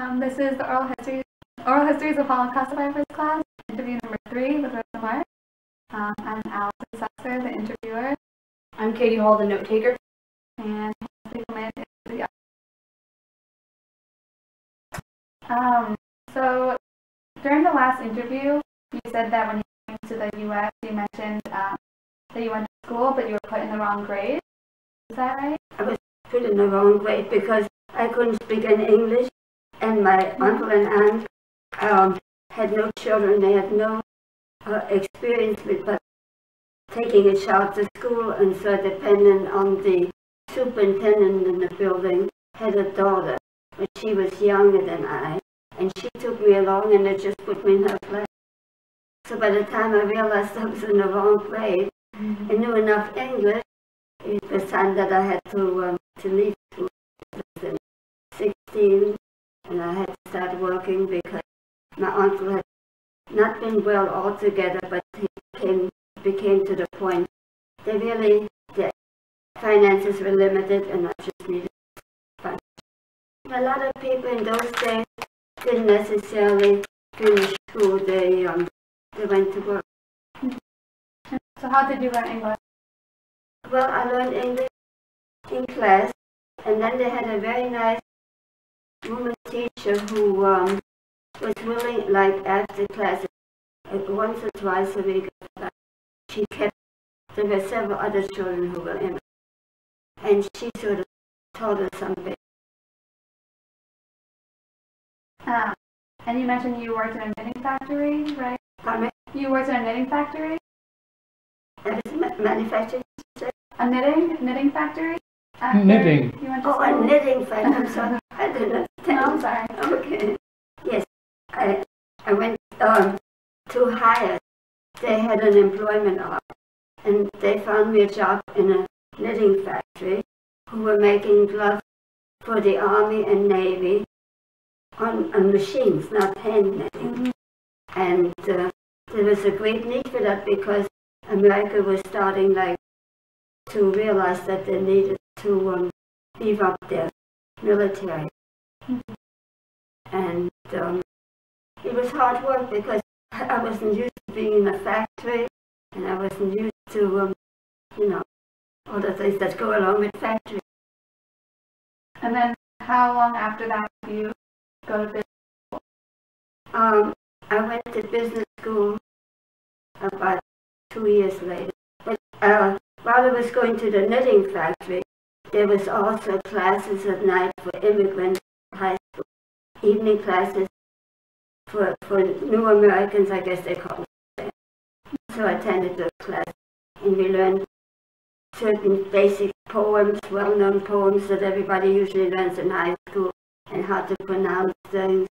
Um, this is the oral history, oral histories of Holocaust survivors class, interview number three with Rosa Marx. Um, I'm Allison Susser, the interviewer, I'm Katie Hall, the note taker. and Spiegelman is the um, so during the last interview, you said that when you came to the U.S., you mentioned um, that you went to school, but you were put in the wrong grade. Is that right? I was put in the wrong grade because I couldn't speak any English, and my uncle and aunt um, had no children. They had no uh, experience with but taking a child to school, and so dependent on the superintendent in the building had a daughter, but she was younger than I, and she took me along, and it just put me in her place. So by the time I realized I was in the wrong grade, I knew enough English. It was time that I had to um, to leave school. I was in 16, and I had to start working because my uncle had not been well altogether, but he came became to the point they really the finances were limited, and I just needed fun. A lot of people in those days didn't necessarily finish school. They um, they went to work. So how did you learn English? Well, I learned English in class, and then they had a very nice woman teacher who um, was willing, like after class, once or twice a week, she kept, there were several other children who were in, and she sort of taught us something. Um, and you mentioned you worked in a knitting factory, right? Pardon me? You worked in a knitting factory? That was ma- manufacturing. A knitting knitting factory? After Knitting. You went to Oh, a knitting factory. I'm sorry. I didn't No, I'm sorry. Okay. Yes, I, I went um, to hire. They had an employment offer, and they found me a job in a knitting factory who were making gloves for the Army and Navy on, on machines, not hand knitting. And uh, there was a great need for that because America was starting like to realize that they needed to um, beef up their military and um, it was hard work because I wasn't used to being in a factory, and I wasn't used to, um, you know, all the things that go along with factory. And then how long after that you go to business? Um, I went to business school about two years later, but uh, while I was going to the knitting factory, there was also classes at night for immigrant high school, evening classes for, for new Americans, I guess they call it. So I attended those classes, and we learned certain basic poems, well-known poems that everybody usually learns in high school, and how to pronounce things,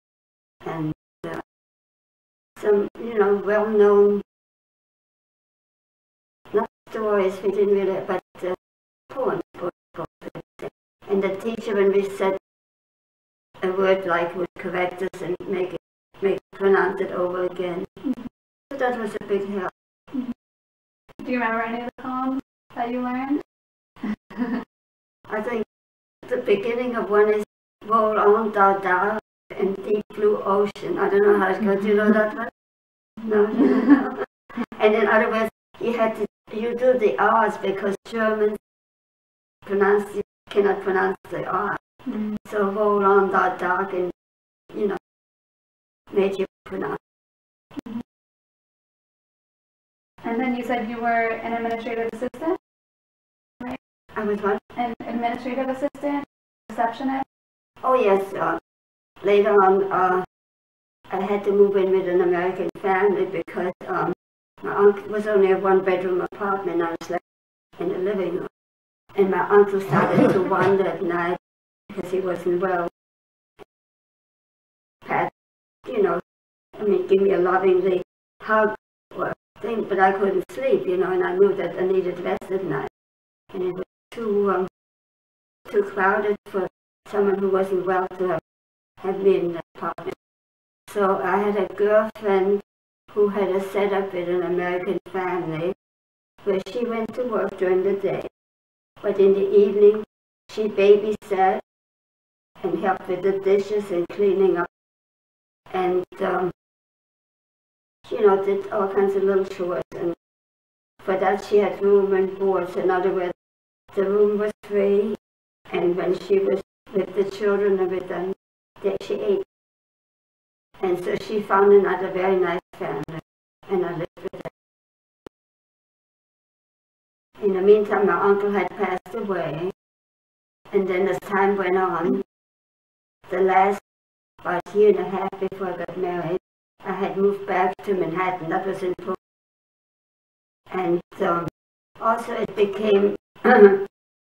and uh, some, you know, well-known, not stories, we didn't really, but uh, poems, poems. And the teacher, when we said a word like would correct us and make it, make pronounce it over again. So that was a big help. Mm-hmm. Do you remember any of the poems that you learned? I think the beginning of one is roll on da da in deep blue ocean. I don't know how it goes. Do you know that one? No. and in other words, you had to you do the R's because Germans pronounce cannot pronounce the R. So roll on that da and you know made you pronounce. And then you said you were an administrative assistant, right? I was one. an administrative assistant, receptionist. Oh yes, uh, later on, uh, I had to move in with an American family because um, my uncle was only a one-bedroom apartment. I was left in the living room, and my uncle started to wander at night because he wasn't well. Pat, you know, I mean, give me a lovingly hug or thing, but I couldn't sleep, you know, and I knew that I needed rest at night, and it was too um, too crowded for someone who wasn't well to have, have me in the apartment. So I had a girlfriend who had a setup in an American family where she went to work during the day, but in the evening she babysat and help with the dishes and cleaning up. And, um, you know, did all kinds of little chores. And for that, she had room and boards. In other words, the room was free. And when she was with the children and with them, that she ate. And so she found another very nice family. And I lived with them. In the meantime, my uncle had passed away. And then as time went on, the last about year and a half before I got married, I had moved back to Manhattan. That was in. And um, also it became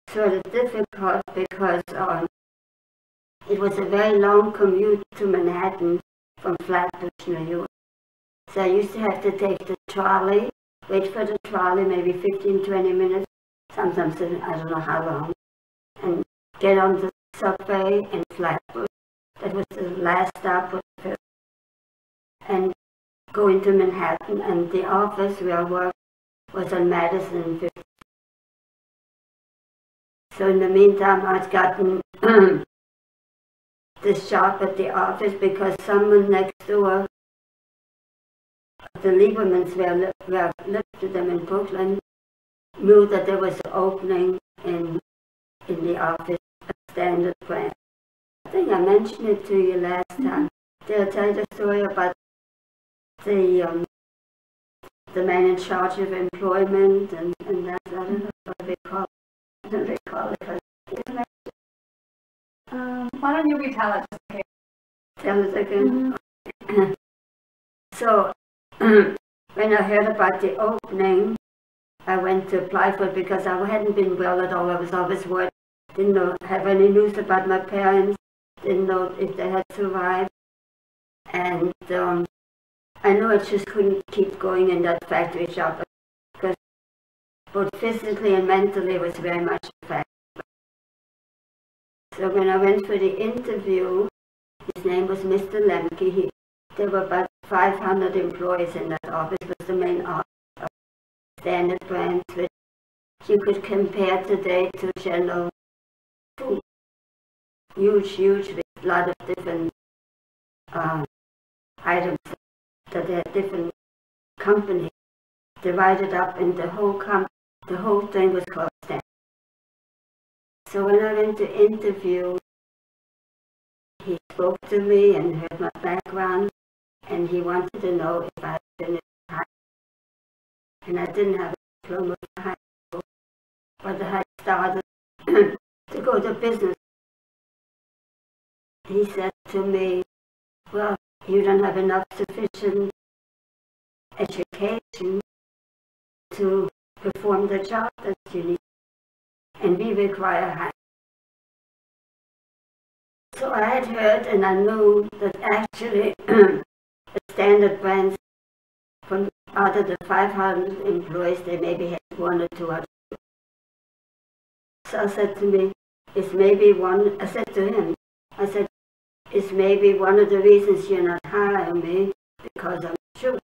sort of difficult because um, it was a very long commute to Manhattan from Flatbush, New York. So I used to have to take the trolley, wait for the trolley maybe 15, 20 minutes, sometimes I don't know how long, and get on the subway in Flatbush. That was the last stop and go into Manhattan, and the office where I worked was on Madison 50. So in the meantime, I'd gotten this job at the office because someone next door, the Liebermans where, where lived to them in Brooklyn, knew that there was an opening in, in the office, a standard brand. I think I mentioned it to you last time. Did I tell you the story about the um, the man in charge of employment and, and that, I don't know what they call it. I don't recall it. Um, why don't you retell it? Just in Tell it again. Mm-hmm. so, when I heard about the opening, I went to apply for it because I hadn't been well at all. I was always worried. Didn't know, have any news about my parents. Didn't know if they had survived. And um, I know I just couldn't keep going in that factory job because both physically and mentally it was very much affected. So when I went for the interview, his name was Mr. Lemke. He, there were about 500 employees in that office. Was the main office of Standard Brands, which you could compare today to General. Huge, huge, with a lot of different uh, items that they had different companies divided up and the whole com the whole thing was called STEM. So when I went to interview, he spoke to me and heard my background and he wanted to know if I finished high And I didn't have a diploma from high school, but I started to go to business. He said to me, well, you don't have enough sufficient education to perform the job that you need. And we require high. So I had heard and I knew that actually the standard brands from out of the 500 employees, they maybe had one or two other. So I said to me, it's maybe one, I said to him, I said, is maybe one of the reasons you're not hiring me because I'm Jewish.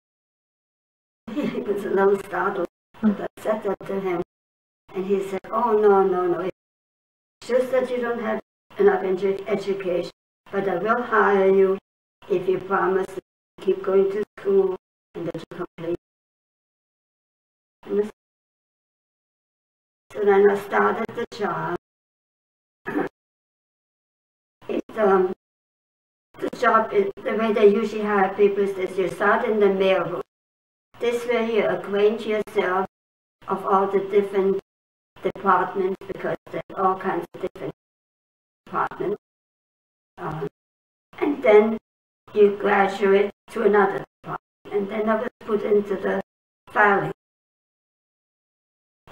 he was a little startled, but I said that to him. And he said, oh, no, no, no. It's just that you don't have enough edu education, but I will hire you if you promise to keep going to school and that you complete. So then I started the job. it, um, job the way they usually hire people is you start in the mailroom. This way you acquaint yourself of all the different departments because there's all kinds of different departments. Um, and then you graduate to another department. And then I was put into the filing.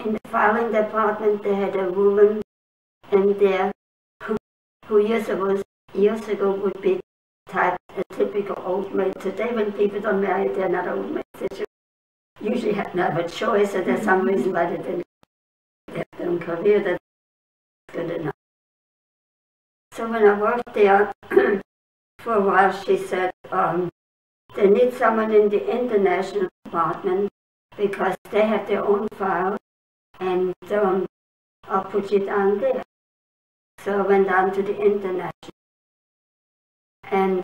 In the filing department, they had a woman in there who, who years ago, years ago would be type a typical old maid. Today when people don't marry, they're not old maids. They usually have, have a choice, and there's some reason why they didn't get their career that's good enough. So when I worked there for a while, she said, um, they need someone in the international department because they have their own file, and um, I'll put it on there. So I went down to the international And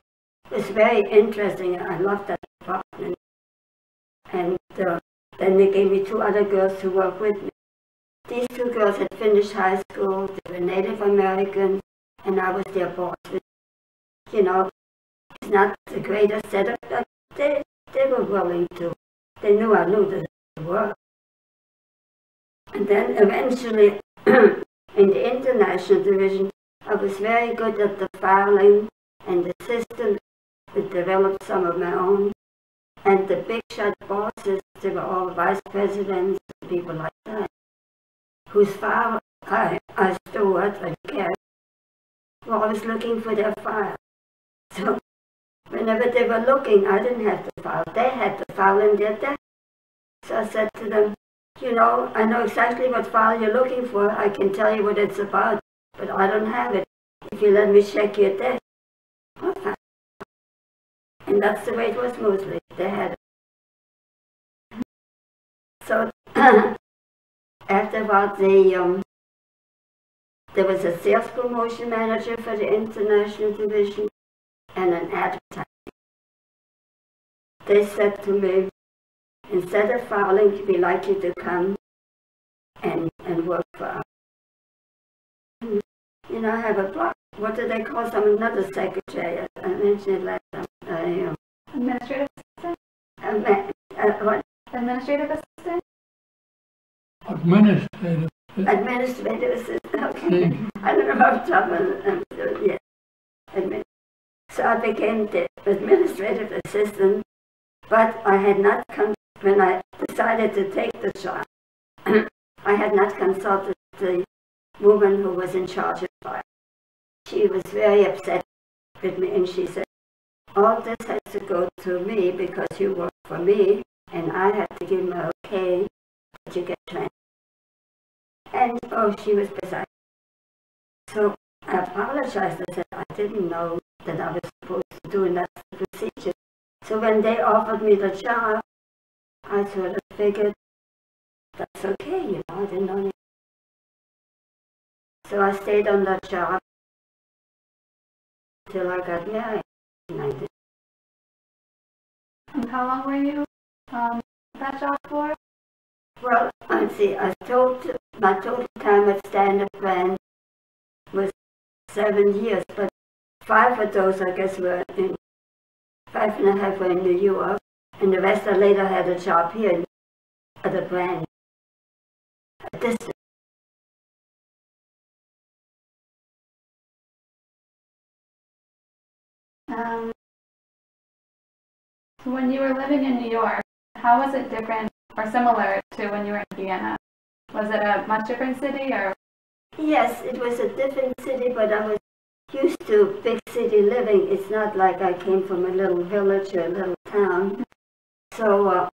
it's very interesting. I love that department. And uh, then they gave me two other girls to work with me. These two girls had finished high school. They were Native Americans, and I was their boss. You know, it's not the greatest setup, but they, they were willing to. They knew I knew the work. And then eventually, in the international division, I was very good at the filing and the system. I developed some of my own. And the big shot bosses, they were all vice presidents, people like that, whose file I, I stored, I kept, were always looking for their file. So whenever they were looking, I didn't have the file. They had the file in their desk. So I said to them, you know, I know exactly what file you're looking for. I can tell you what it's about, but I don't have it. If you let me check your desk. And that's the way it was mostly. They had. So after about the um, there was a sales promotion manager for the international division and an advertising. They said to me, instead of filing, we'd like you to come and, and work for us. You know, I have a. What do they call some another secretary? I mentioned it last time. Um, Administrative assistant? uh, uh, what? Administrative assistant? Administrative. Administrative assistant. Okay. I don't know trouble. Um, so, yeah. Admin. So I became the administrative assistant, but I had not come when I decided to take the job. I had not consulted the woman who was in charge of fire. She was very upset with me, and she said, "All this has to go to me because you work for me, and I have to give my okay that you get trained." And oh, she was beside. So I apologized. I said I didn't know that I was supposed to do, and that's procedure. So when they offered me the job, I sort of figured that's okay, you know, I didn't know anything. So I stayed on that job till I got married in 19. How long were you um, that job for? Well, let's see, I told my total time at Standard Brand was seven years, but five of those, I guess, were in, five and a half were in New York, and the rest I later had a job here at the brand. At this, when you were living in New York, how was it different or similar to when you were in Vienna? Was it a much different city or? yes, it was a different city, but I was used to big city living. It's not like I came from a little village or a little town. So uh,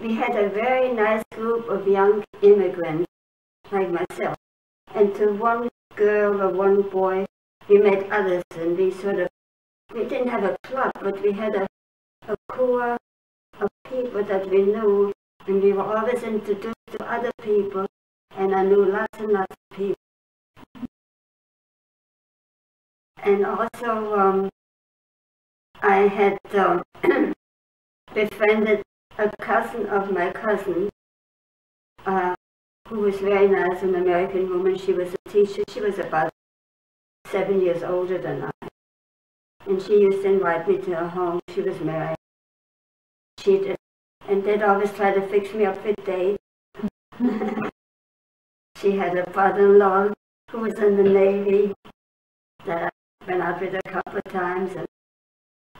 we had a very nice group of young immigrants like myself. And to one girl or one boy, we met others and we sort of, we didn't have a club, but we had a, a core of people that we knew and we were always introduced to other people and I knew lots and lots of people. And also, um, I had um, befriended a cousin of my cousin, uh, who was very nice, an American woman. She was a teacher. She was about seven years older than I. And she used to invite me to her home. She was married. She did. And they'd always try to fix me up with dates. she had a father-in-law who was in the Navy that I went out with a couple of times. And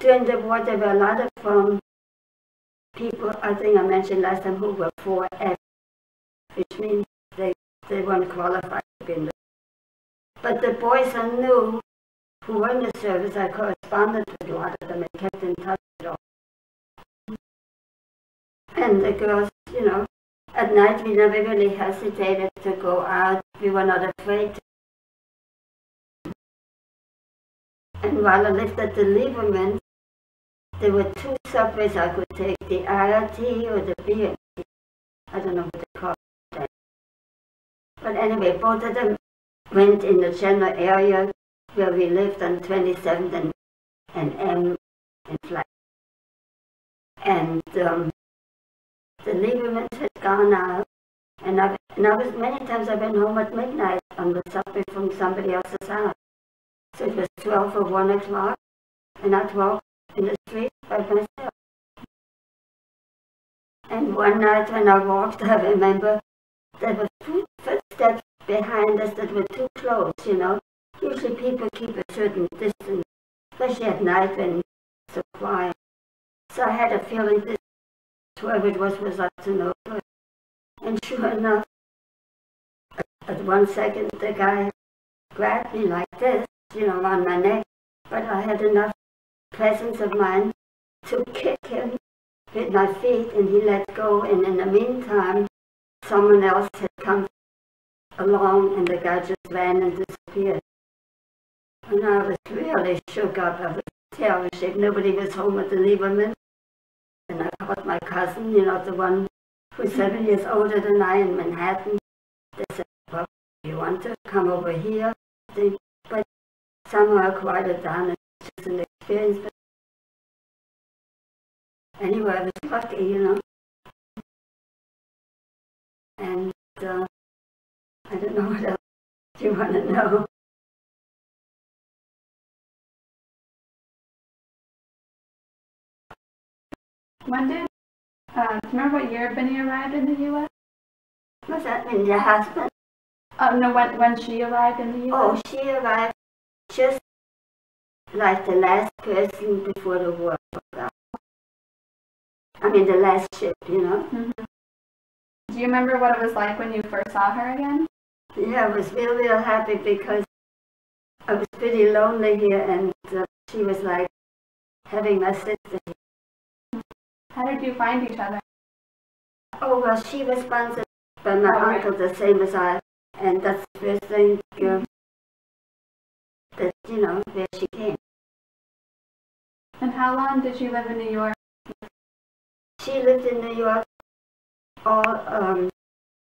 during the war, there were a lot of um, people, I think I mentioned last time, who were 4F, which means they, they weren't qualified to be in the But the boys I knew who were in the service, I corresponded a lot of them and kept in touch with all. And the girls, you know, at night we never really hesitated to go out. We were not afraid And while I lived at the Lieberman, there were two subways I could take, the IRT or the BMT. I don't know what they call it. But anyway, both of them went in the general area where we lived on 27th and and M in flight. And um, the Liebermans had gone out, and I, and I was many times I've been home at midnight on the subway from somebody else's house. So it was 12 or 1 o'clock, and I'd walk in the street by myself. And one night when I walked, I remember there were two footsteps behind us that were too close, you know. Usually people keep a certain distance, especially at night when it's so I had a feeling this, whoever it was, was up to no good. And sure enough, at, at one second, the guy grabbed me like this, you know, on my neck, but I had enough presence of mind to kick him with my feet, and he let go, and in the meantime, someone else had come along, and the guy just ran and disappeared. And I was really shook up. I was shape. Nobody was home at the Lieberman. And I called my cousin, you know, the one who's seven years older than I in Manhattan. They said, well, you want to come over here? But somehow I quieted down. It's just an experience. But anyway, I was lucky, you know. And uh, I don't know what else you want to know. When did, uh, do you remember what year Benny arrived in the U.S.? Was that your husband? Oh, no, when, when she arrived in the U.S.? Oh, she arrived just like the last person before the war broke out. I mean, the last ship, you know? Mm -hmm. Do you remember what it was like when you first saw her again? Yeah, I was real, real happy because I was pretty lonely here and uh, she was like having my sister How did you find each other? Oh, well, she was sponsored by my oh, uncle right. the same as I, and that's the first thing uh, that, you know, where she came. And how long did she live in New York? She lived in New York all um,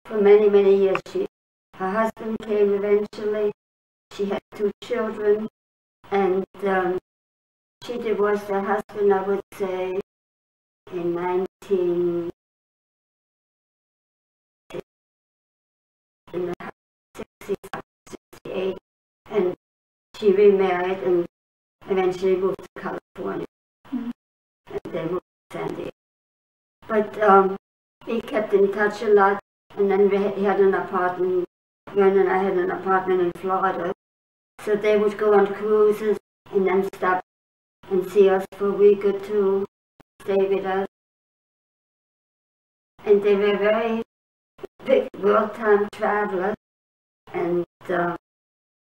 for many, many years. She, her husband came eventually. She had two children, and um, she divorced her husband, I would say, in 19 68, and she remarried and eventually moved to California. Mm -hmm. And they moved to San Diego. But um, we kept in touch a lot, and then we had an apartment. Ren and I had an apartment in Florida. So they would go on cruises and then stop and see us for a week or two, stay with us. And they were very big world-time travelers, and uh,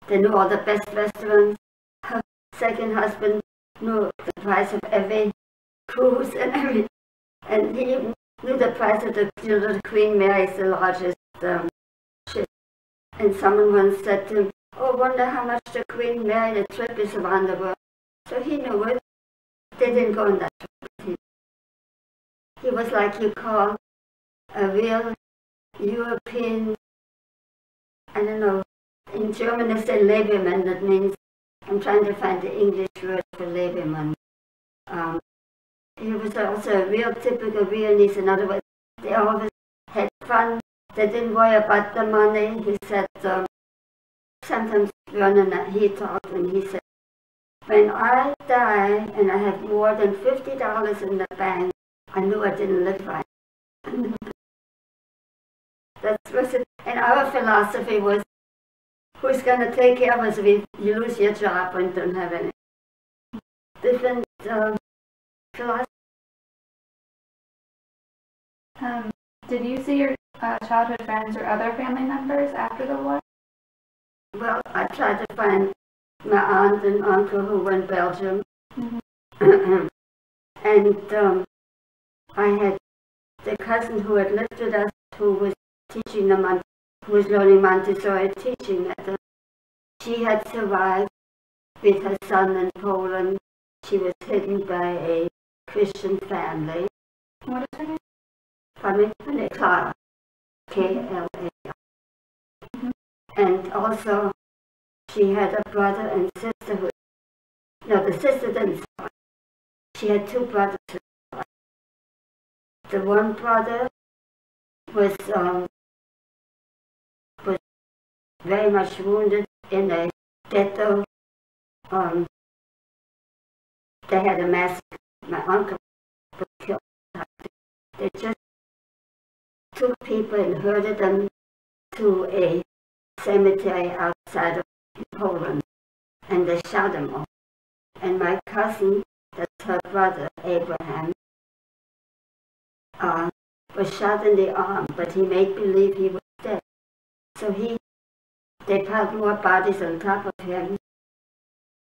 they knew all the best restaurants. Her second husband knew the price of every cruise and every, and he knew the price of the, you know, the Queen Mary's, the largest um, ship. And someone once said to him, oh, wonder how much the Queen Mary, the trip is around the world. So he knew it. They didn't go on that trip. He was like you call a real European, I don't know, in German they say Lebemann, that means, I'm trying to find the English word for Lebemann. Um, he was also a real typical Viennese, in other words, they always had fun, they didn't worry about the money. He said, um, sometimes Vernon, he talked and he said, when I die and I have more than $50 in the bank, I knew I didn't live right. That's was it. And our philosophy was, who's going to take care of us if you lose your job and don't have any? Different um, philosophy. Um, did you see your uh, childhood friends or other family members after the war? Well, I tried to find my aunt and uncle who were in Belgium. Mm-hmm. and um, I had the cousin who had lived with us who was teaching the Mont who was learning Montessori teaching method. She had survived with her son in Poland. She was hidden by a Christian family. What is her name? Pardon me? Clara. K-L-A. Mm-hmm. And also, she had a brother and sister who no, the sister didn't survive. She had two brothers who. The one brother was um, was very much wounded in a ghetto. Um, they had a massacre. My uncle was killed. They just took people and herded them to a cemetery outside of Poland, and they shot them all. And my cousin, that's her brother, Abraham, uh, was shot in the arm, but he made believe he was dead. So he, they piled more bodies on top of him,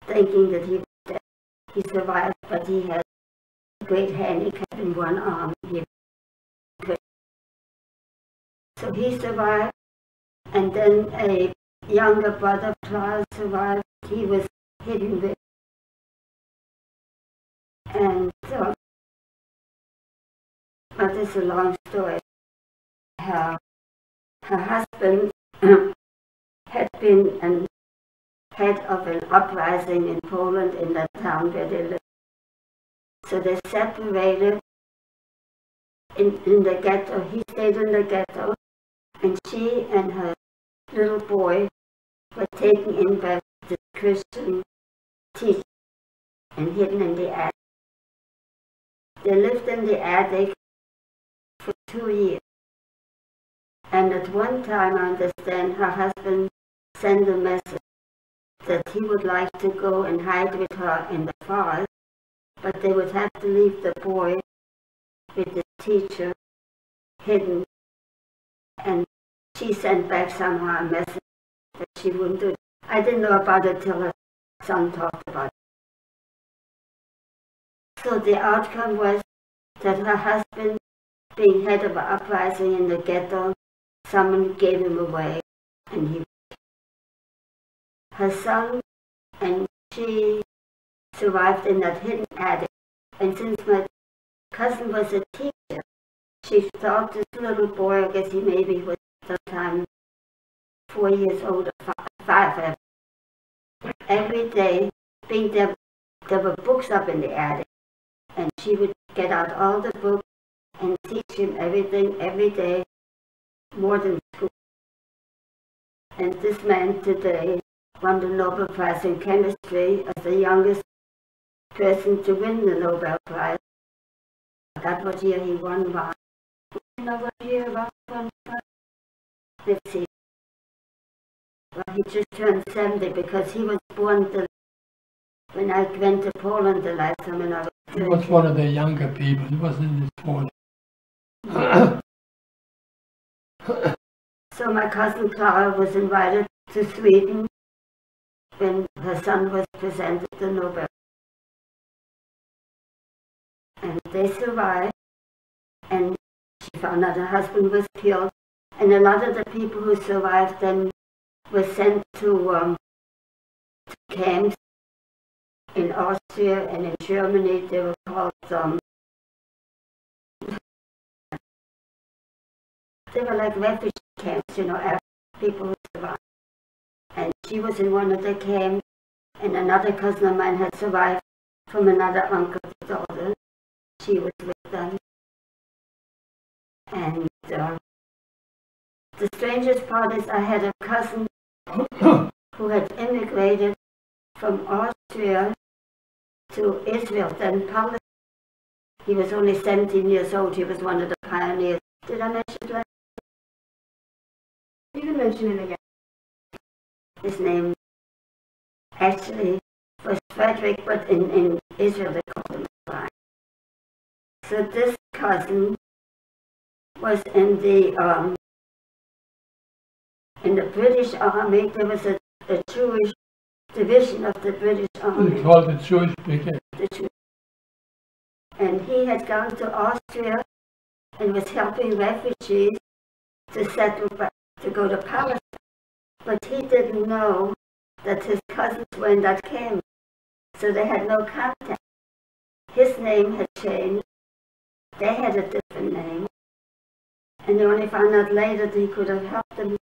thinking that he was dead. He survived, but he had a great handicap in one arm. He. So he survived, and then a younger brother, Charles, survived. He was hidden with. And but it's a long story. Her, her husband had been an head of an uprising in Poland in that town where they lived. So they separated in, in the ghetto. He stayed in the ghetto, and she and her little boy were taken in by the Christian teacher and hidden in the attic. They lived in the attic two years. And at one time, I understand, her husband sent a message that he would like to go and hide with her in the forest, but they would have to leave the boy with the teacher hidden. And she sent back somehow a message that she wouldn't do it. I didn't know about it till her son talked about it. So the outcome was that her husband, being head of an uprising in the ghetto, someone gave him away and he her son and she survived in that hidden attic. And since my cousin was a teacher, she thought this little boy, I guess he maybe was at the time four years old or five, every day, being there, there were books up in the attic, and she would get out all the books and teach him everything every day, more than school. And this man today won the Nobel Prize in Chemistry as the youngest person to win the Nobel Prize. That was year he won. Another year, one, let's see. Well, he just turned 70 because he was born the, when I went to Poland the last time when I was He was one of the younger people. He wasn't in his 40s. So my cousin Clara was invited to Sweden when her son was presented the Nobel. And they survived, and she found out her husband was killed, and a lot of the people who survived then were sent to, um, to camps in Austria and in Germany. They were called, um, they were like refugee camps, you know, people who survived. And she was in one of the camps, and another cousin of mine had survived from another uncle's daughter. She was with them. And uh, the strangest part is I had a cousin who had immigrated from Austria to Israel, then Palestine. He was only 17 years old. He was one of the pioneers. Did I mention that? Mention it again. His name actually was Frederick, but in, in Israel they called him Brian. So this cousin was in the um, in the British Army. There was a, a Jewish division of the British They Army. called it Jewish Brigade. And he had gone to Austria and was helping refugees to settle back, to go to Palestine. But he didn't know that his cousins were in that camp, so they had no contact. His name had changed. They had a different name. And they only found out later that he could have helped them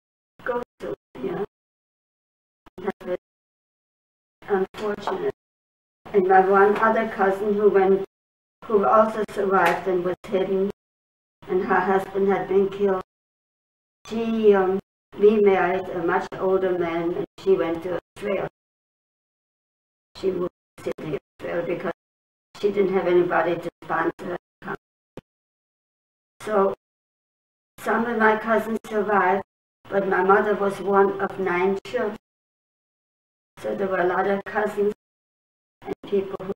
go to, you know. That was unfortunate. And my one other cousin who went, who also survived and was hidden, and her husband had been killed. She um, remarried a much older man, and she went to Australia. She moved to Sydney, Australia, because she didn't have anybody to sponsor her. So some of my cousins survived, but my mother was one of nine children. So there were a lot of cousins and people who.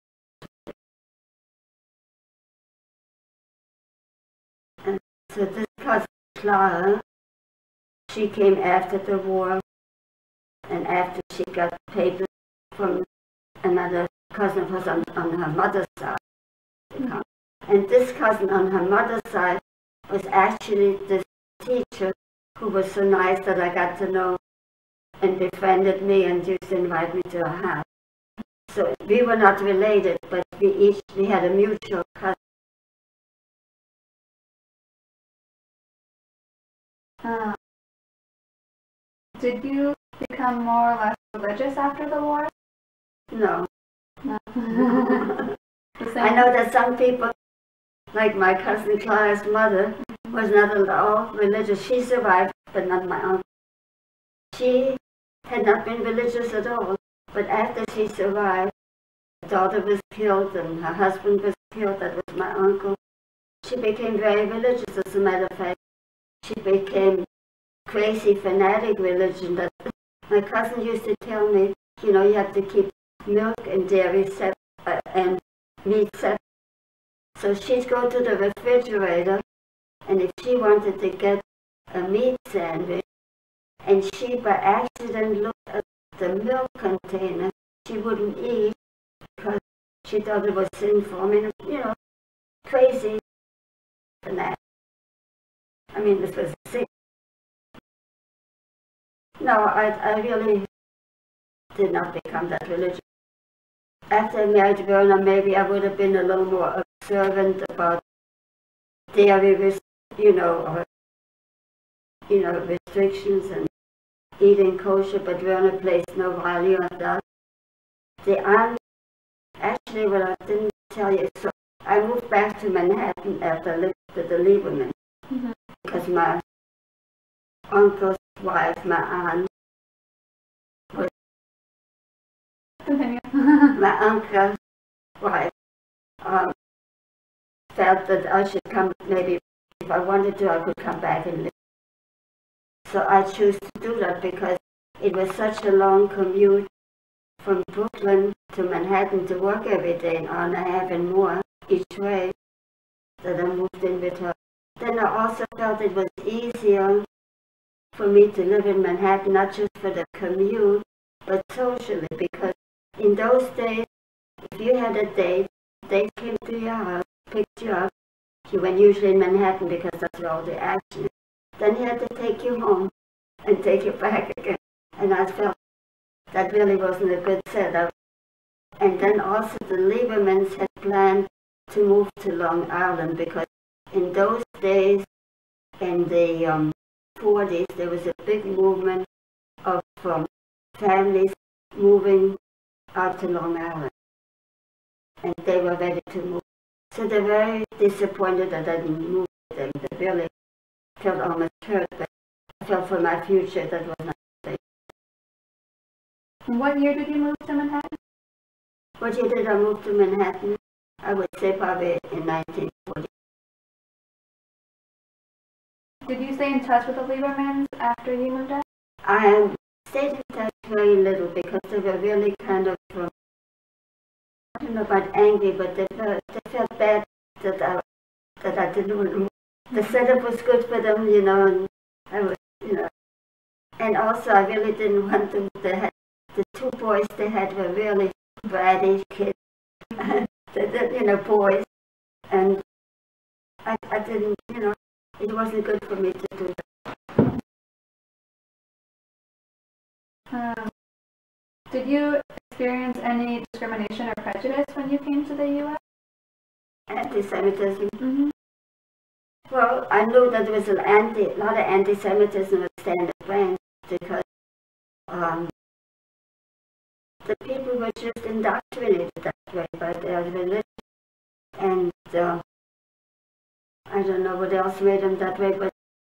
And so this cousin, Clara, she came after the war, and after she got papers from another cousin of hers on, on her mother's side. And this cousin on her mother's side was actually the teacher who was so nice that I got to know and befriended me and used to invite me to her house. So we were not related, but we each we had a mutual cousin. Uh, did you become more or less religious after the war? No. No. I know that some people, like my cousin Clara's mother, was not at all religious. She survived, but not my aunt. She had not been religious at all, but after she survived, her daughter was killed and her husband was killed. That was my uncle. She became very religious. As a matter of fact, she became crazy fanatic religion. That my cousin used to tell me, you know, you have to keep milk and dairy separate uh, and meat separate. So she'd go to the refrigerator, and if she wanted to get a meat sandwich, and she by accident looked at the milk container, she wouldn't eat because she thought it was sinful. I mean, you know, crazy fanatic. I mean, this was. No, I, I really did not become that religious. After I married Werner, maybe I would have been a little more observant about dairy, res- you know, or, you know, restrictions and eating kosher, but Werner placed no value on that. The aunt, actually, what I didn't tell you, so I moved back to Manhattan after I lived with the Lieberman Mhm. because my uncle's my aunt, Continue. my uncle's wife um, felt that I should come, maybe if I wanted to, I could come back and live. So I chose to do that because it was such a long commute from Brooklyn to Manhattan to work every day, and a half and more each way, that I moved in with her. Then I also felt it was easier for me to live in Manhattan, not just for the commute, but socially, because in those days, if you had a date, they came to your house, picked you up. You went usually in Manhattan because that's where all the action is. Then he had to take you home and take you back again. And I felt that really wasn't a good setup. And then also the Liebermans had planned to move to Long Island because in those days, in the um, 40s, there was a big movement of um, families moving out to Long Island. And they were ready to move. So they're very disappointed that I didn't move with them. They really felt almost hurt, but I felt for my future that was not safe. what year did you move to Manhattan? What year did I move to Manhattan? I would say probably in 1940. Did you stay in touch with the Liebermans after you moved out? I stayed in touch very little because they were really kind of, um, I don't know about angry, but they felt, they felt bad that I, that I didn't. The setup was good for them, you know, and I was, you know. And also, I really didn't want them to have, the two boys they had were really bratty kids, the, the, you know, boys. And I, I didn't, you know, it wasn't good for me to do that. Um, did you experience any discrimination or prejudice when you came to the U.S.? Anti-Semitism. Mm-hmm. Well, I knew that there was an anti, a lot of anti-Semitism at Standard Brands because um, the people were just indoctrinated that way by their religion. And uh, I don't know what else made them that way, but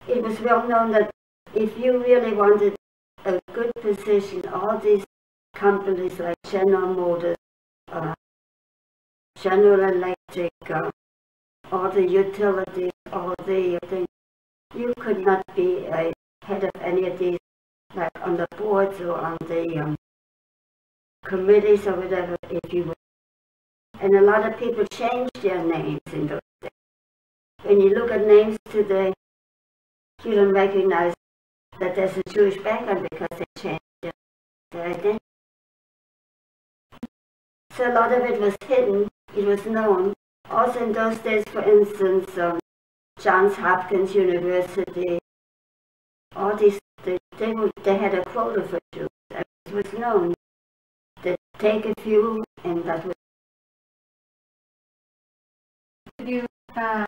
it was well known that if you really wanted a good position, all these companies like General Motors, uh, General Electric, uh, all the utilities, all the things, you could not be a head of any of these, like on the boards or on the um, committees or whatever, if you were. And a lot of people changed their names in those days. When you look at names today, you don't recognize that there's a Jewish background because they changed their, identity. So a lot of it was hidden, it was known. Also in those days, for instance, um, Johns Hopkins University, all these, they, they, they had a quota for Jews. It was known that take a few and that was Did you uh,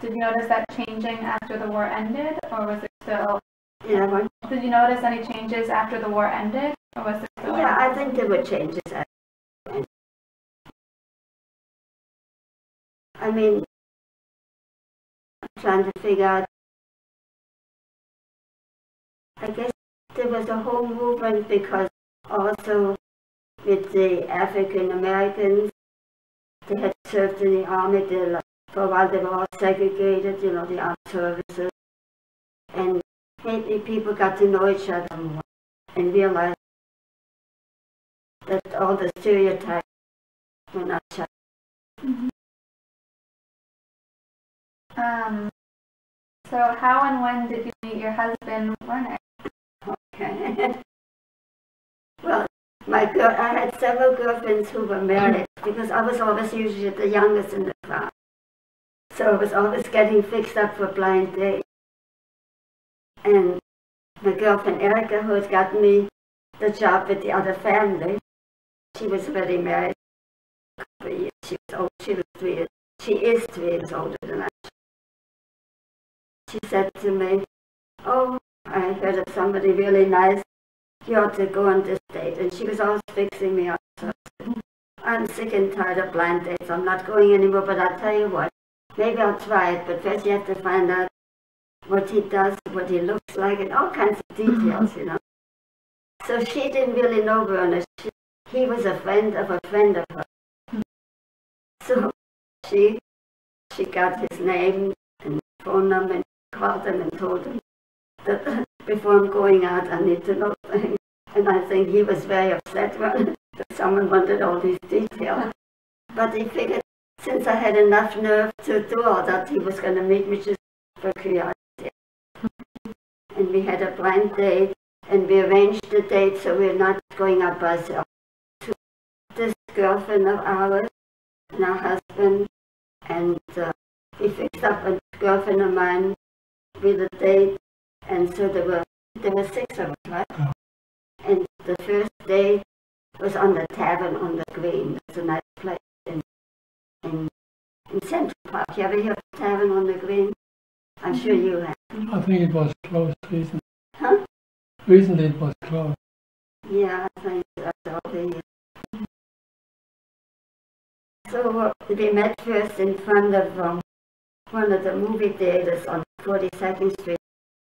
did you notice that changing after the war ended, or was it still? you know, Did you notice any changes after the war ended, or was it still? yeah, I think there were changes. I mean, I'm trying to figure out. I guess there was a whole movement because also with the African Americans, they had served in the army. For while they were all segregated, you know, the armed services. And maybe people got to know each other more and realized that all the stereotypes were not true. Um. So how and when did you meet your husband, Werner? Okay. well, my girl, I had several girlfriends who were married because I was always usually the youngest in the class. So I was always getting fixed up for blind dates. And my girlfriend Erica, who had gotten me the job with the other family, she was already married. She was old. She was three years. She is three years older than I. She said to me, "Oh, I heard of somebody really nice. You ought to go on this date." And she was always fixing me up. So I'm sick and tired of blind dates. I'm not going anymore. But I'll tell you what. Maybe I'll try it. But first, you have to find out what he does, what he looks like, and all kinds of details, you know. So she didn't really know Werner. She, he was a friend of a friend of her. So she she got his name and phone number and called him and told him that before I'm going out, I need to know things. And I think he was very upset when someone wanted all these details. But he figured since I had enough nerve to do all that, he was going to meet me just for curiosity. And we had a blind date, and we arranged the date so we're not going out by ourselves. To this girlfriend of ours and our husband, and uh, he fixed up a girlfriend of mine with a date, and so there were there were six of us, right? And the first day was on the tavern on the green. It's a nice place in Central Park. You ever hear of the tavern on the green? I'm sure you have. I think it was closed recently. Huh? Recently it was closed. Yeah, I think that's all the. So we met first in front of um, one of the movie theaters on 42nd Street.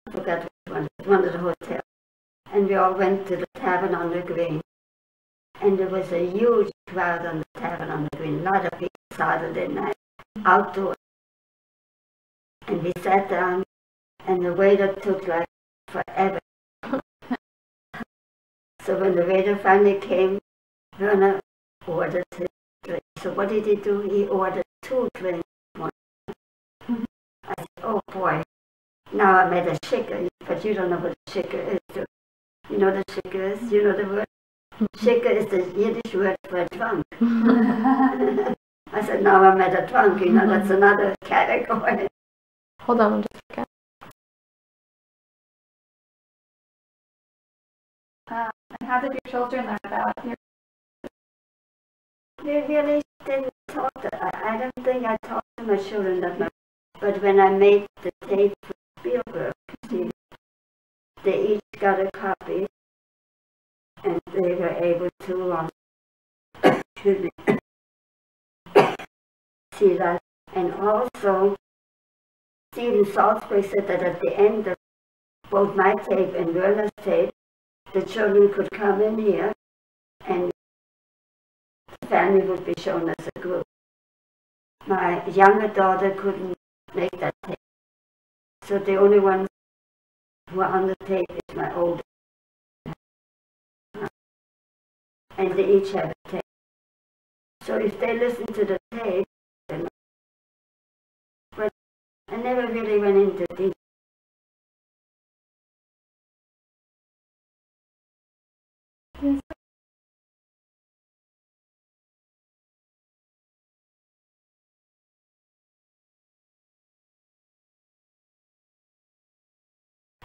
I forgot which one, one of the hotels. And we all went to the Tavern on the Green. And there was a huge crowd on the Tavern on the Green. A lot of people Saturday night, outdoors. And we sat down, and the waiter took like forever. so when the waiter finally came, Werner ordered his drink. So what did he do? He ordered two drinks. One. I said, oh boy, now I made a shaker, but you don't know what a shaker is. do You You know what a shaker is? You know the word? Shaker is the Yiddish word for drunk. I said, now I'm at a drunk, you know, that's another category. Hold on just a second. Um, and how did your children learn about your? We really didn't talk. To, I, I don't think I talked to my children that much. But when I made the tape for Spielberg, see, they each got a copy, and they were able to, um, excuse me, And also, Stephen Salisbury said that at the end of both my tape and Werner's tape, the children could come in here and the family would be shown as a group. My younger daughter couldn't make that tape. So the only ones who are on the tape is my older. And they each have a tape. So if they listen to the tape, I never really went into detail.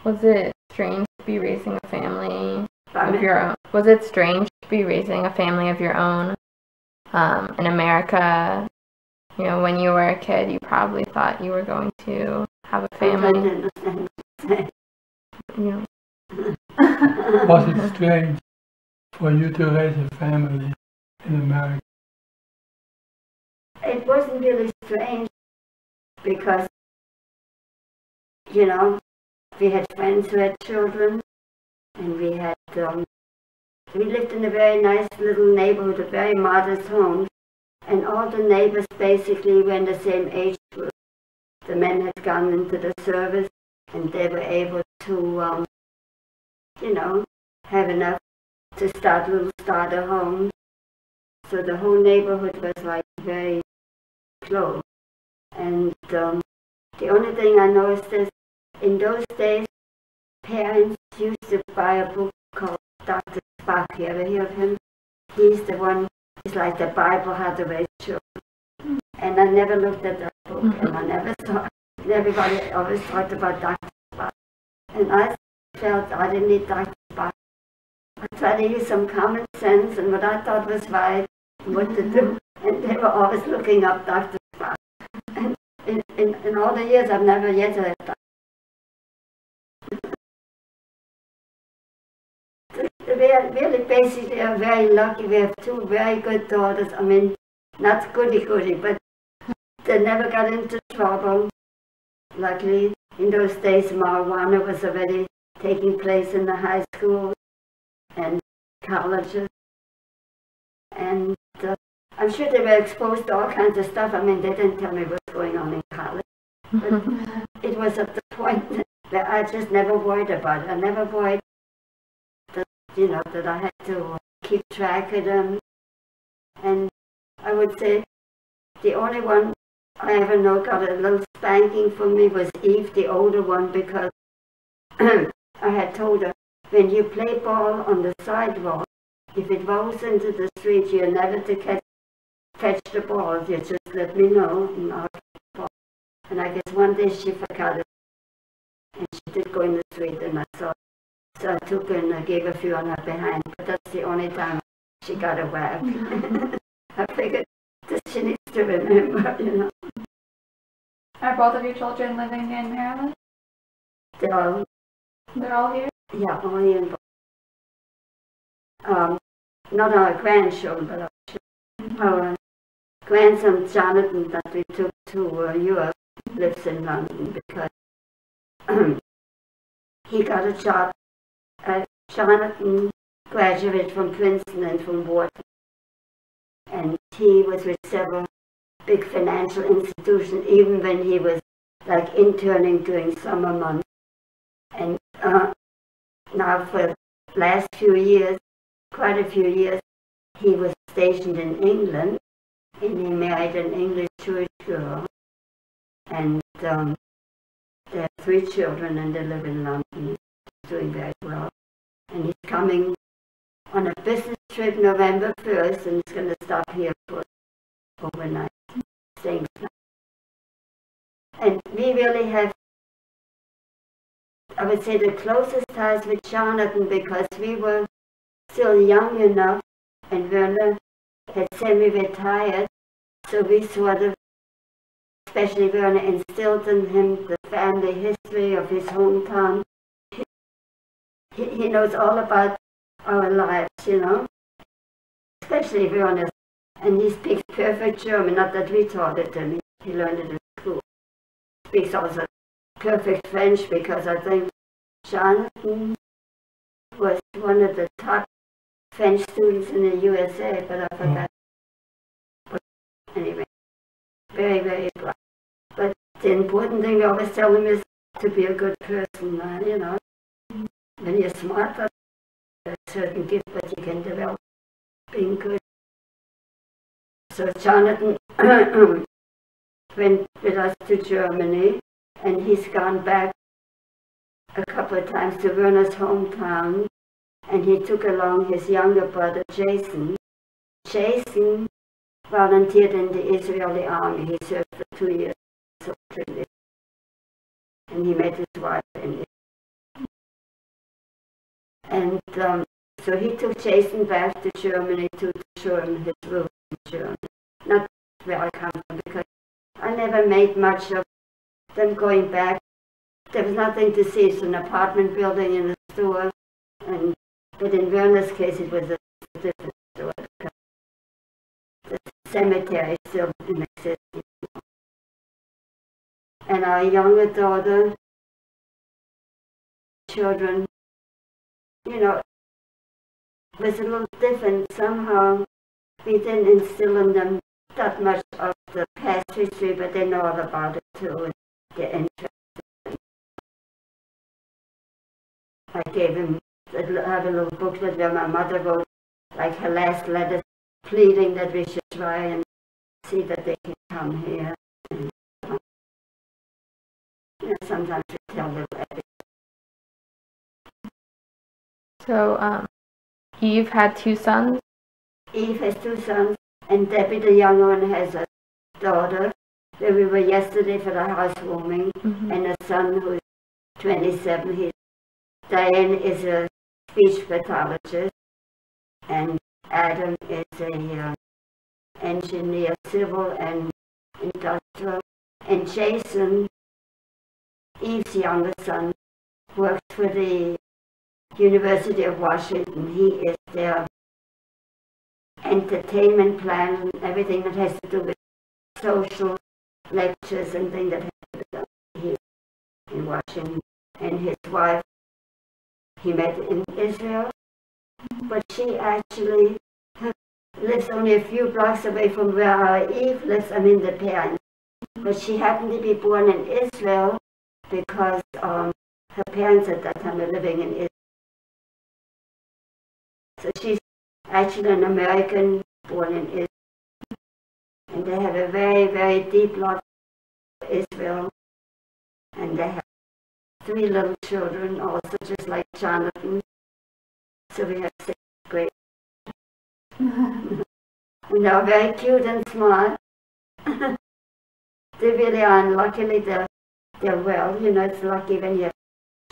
Was it strange to be raising a family Pardon of your own? Was it strange to be raising a family of your own um, in America? You know, when you were a kid, you probably thought you were going to have a I family. don't understand what you're saying. You know, Was it strange for you to raise a family in America? it wasn't really strange because, you know, we had friends who had children and we had, um, we lived in a very nice little neighborhood, a very modest home, and all the neighbors basically were in the same age group. The men had gone into the service and they were able to, um, you know, have enough to start little starter homes. So the whole neighborhood was like very close. And um, the only thing I noticed is in those days, parents used to buy a book called Dr. Spock. You ever hear of him? He's the one, he's like the Bible how to children. And I never looked at that book, and I never saw, everybody always talked about Dr. Spock. And I felt I didn't need Dr. Spock. I tried to use some common sense and what I thought was right, and what to do, and they were always looking up Dr. Spock. And in, in, in all the years, I've never yet heard that. We are really basically are very lucky. We have two very good daughters. I mean, not goody goody, but they never got into trouble. Luckily, in those days, marijuana was already taking place in the high schools and colleges. And uh, I'm sure they were exposed to all kinds of stuff. I mean, they didn't tell me what's going on in college. But it was at the point that I just never worried about it. I never worried that, you know, that I had to keep track of them. And I would say the only one I ever know got a little spanking from me was Eve, the older one, because I had told her, when you play ball on the sidewalk, if it rolls into the street, you're never to catch, catch the ball. You just let me know, and I'll catch the ball. And I guess one day she forgot it, and she did go in the street, and I saw. So I took her and I gave a few on her behind, but that's the only time she got a whack. Mm-hmm. I figured she needs to remember, you know. Are both of your children living in Maryland? They're all, They're all here? yeah, only in. Um, not our grandchildren, but our, children. our grandson Jonathan that we took to uh, Europe lives in London because he got a job. Uh, Jonathan graduated from Princeton and from Wharton, and he was with several big financial institutions, even when he was like interning during summer months. And uh, now for the last few years, quite a few years, he was stationed in England, and he married an English Jewish girl, and um, they have three children, and they live in London. He's doing very well, and he's coming on a business trip November 1st, and he's going to stop here for overnight. And we really have, I would say, the closest ties with Jonathan because we were still young enough, and Werner had semi-retired, so we sort of, especially Werner, instilled in him the family history of his hometown. He, he knows all about our lives, you know, especially Werner. And he speaks perfect German, not that we taught it to him. He learned it in school. Speaks also perfect French because I think Jonathan hmm, was one of the top French students in the USA, but I forgot. Mm. But anyway, very, very bright. But the important thing I always tell him is to be a good person, you know. Mm. When you're smart, a certain gift that you can develop being good. So Jonathan went with us to Germany, and he's gone back a couple of times to Werner's hometown, and he took along his younger brother Jason. Jason volunteered in the Israeli army. He served for two years, and he met his wife in. And um, so he took Jason back to Germany to show him his roots in Germany. Not where I come from, because I never made much of them going back. There was nothing to see. It's an apartment building in a store. And, but in Werner's case, it was a different store. The cemetery still in existence. And our younger daughter, children, you know, was a little different. Somehow we didn't instill in them that much of the past history, but they know all about it too. And they're interested. I gave him, I have a little booklet where my mother wrote like her last letter pleading that we should try and see that they can come here. And, you know, sometimes we tell them So, um, Eve had two sons. Eve has two sons, and Debbie, the younger one, has a daughter. Where we were yesterday for the housewarming, Mhm. and a son who's 27. He's, Diane is a speech pathologist, and Adam is a uh, engineer, civil and industrial. And Jason, Eve's younger son, works for the University of Washington. He is their entertainment plan, and everything that has to do with social lectures and things that have to done here in Washington. And his wife, he met in Israel, but she actually lives only a few blocks away from where our Eve lives, I mean the parents. But she happened to be born in Israel because um, her parents at that time were living in Israel. So she's actually an American born in Israel. And they have a very, very deep love for Israel. And they have three little children, also just like Jonathan. So we have six great. and they're very cute and smart. they really are, and luckily they're, they're well. You know, it's lucky when you have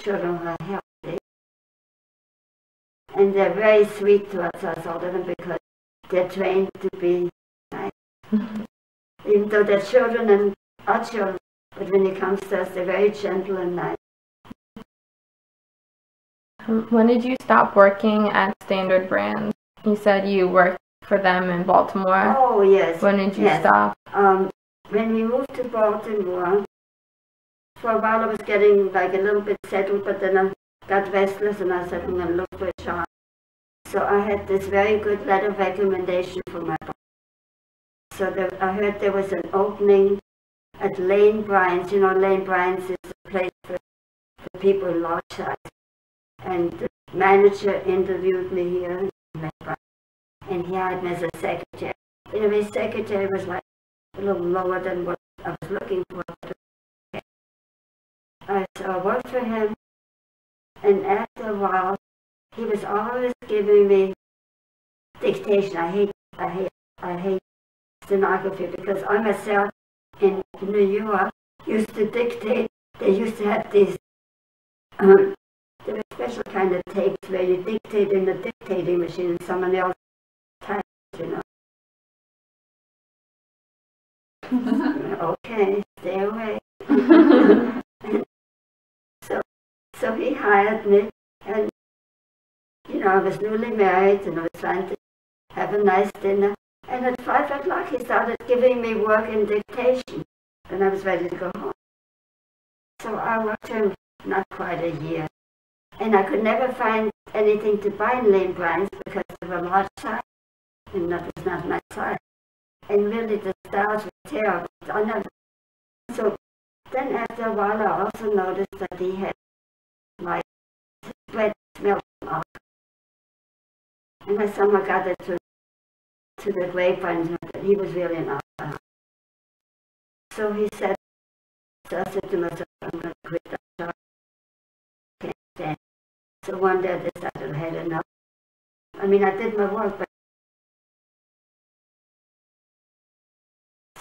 children who are healthy. And they're very sweet towards us, all of them, because they're trained to be nice. Even though they're children and our children, but when it comes to us, they're very gentle and nice. Um, When did you stop working at Standard Brands? You said you worked for them in Baltimore. Oh, yes. When did you yes. stop? Um, when we moved to Baltimore, for a while I was getting like a little bit settled, but then I got restless and I said, I'm going to look for a job. So I had this very good letter of recommendation from my boss. So there, I heard there was an opening at Lane Bryant's. You know, Lane Bryant's is a place for, for people large size. And the manager interviewed me here and he hired me as a secretary. Anyway, his secretary was like a little lower than what I was looking for. I, so I worked for him, and after a while, he was always giving me dictation. I hate, I hate, I hate stenography because I myself in New York used to dictate. They used to have these, um, there were special kind of tapes where you dictate in the dictating machine and someone else types, you know. okay, stay away. so, so he hired me, and you know, I was newly married, and I was trying to have a nice dinner, And at five o'clock, he started giving me work in dictation, and I was ready to go home. So I worked him not quite a year. And I could never find anything to buy in Lane Bryant's because they were large size, and that was not my size. And really, the styles were terrible. So then, after a while, I also noticed that he had like sweat smelled alcohol. And my somehow got it to to the grapevines that he was really an alcoholic. So he said, so I said to myself, I'm going to quit that job. Can't stand. So one day I decided I had enough. I mean, I did my work, but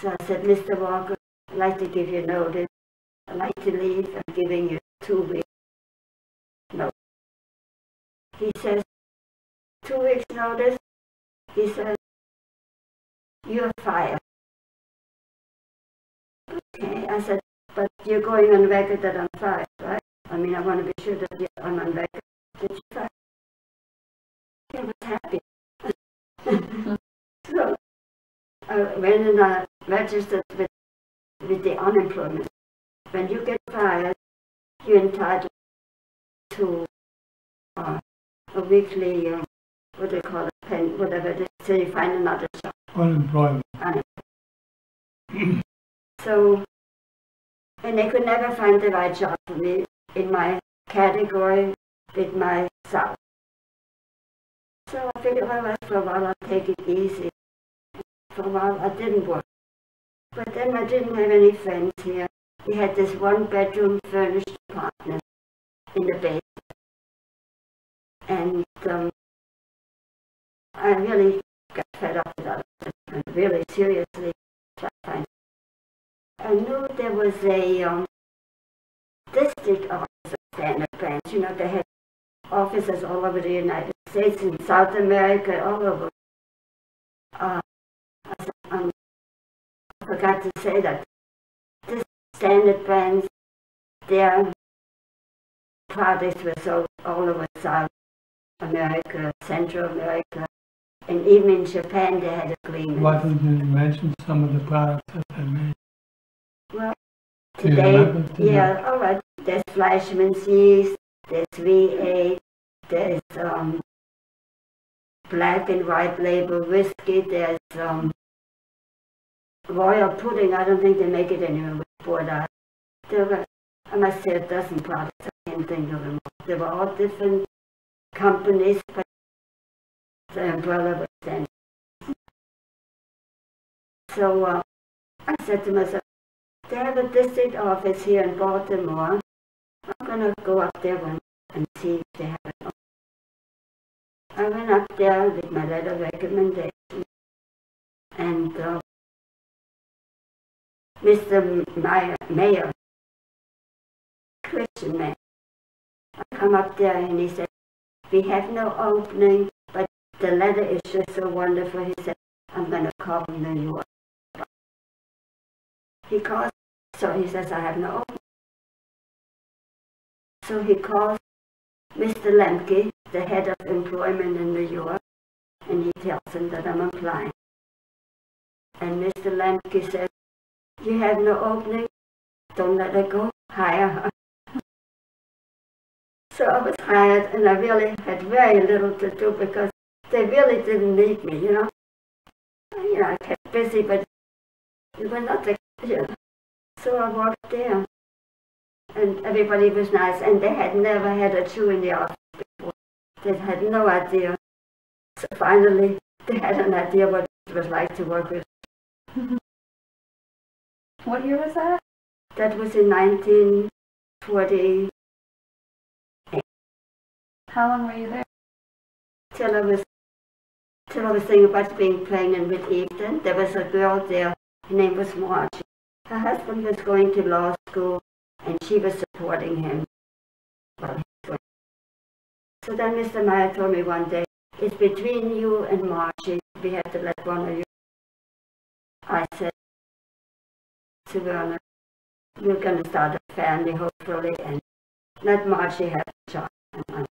so I said, Mr. Walker, I'd like to give you notice. I'd like to leave. I'm giving you two weeks. No. He says, two weeks notice. He says, you're fired. Okay, I said, but you're going on record that I'm fired, right? I mean, I want to be sure that I'm on record that you're fired. He was happy. so I went and I registered with, with the unemployment. When you get fired, you're entitled to uh, a weekly, uh, what do you call it, pen, whatever it is, so you find another job. Unemployment. So, and they could never find the right job for me in my category with my South. So I figured, well, for a while I'll take it easy. For a while I didn't work. But then I didn't have any friends here. We had this one bedroom furnished apartment in the basement. And um, I really got fed up with that. And really seriously I knew there was a um, district of Standard Brands. You know, they had offices all over the United States, in South America, all over. Uh, I, um, forgot to say that this Standard Brands, their products were sold all over South America, Central America, and even in Japan they had agreements. Why don't you mention some of the products that they made? Well, today, remember? Do you- yeah, all right. There's Fleischmann's yeast, there's V8, there's um, black and white label whiskey, there's um, royal pudding. I don't think they make it anymore before that. There were, I must say, a dozen products. I can't think of them. They were all different companies, but the umbrella was then. So uh, I said to myself, they have a district office here in Baltimore. I'm gonna go up there one and see if they have it. I went up there with my letter of recommendation, and uh, Mr. Meyer, Mayor, Christian Mayor, I come up there and he said, we have no opening, but the letter is just so wonderful. He said, I'm gonna call New York. He calls so he says, I have no opening. So he calls Mr. Lemke, the head of employment in New York, and he tells him that I'm applying. And Mr. Lemke says, you have no opening, don't let her go, hire her. So I was hired, and I really had very little to do because they really didn't need me, you know. You know, I kept busy, but it was not know. So I walked there, and everybody was nice, and they had never had a Jew in the office before. They had no idea. So finally, they had an idea what it was like to work with. What year was that? That was in 1940 How long were you there? till I was till I was thinking about being pregnant with Ethan. There was a girl there. Her name was Margie. Her husband was going to law school, and she was supporting him. So then Mr. Meyer told me one day, it's between you and Margie. We have to let one of you. I said, Werner, we're going to start a family, hopefully, and let Margie have a child.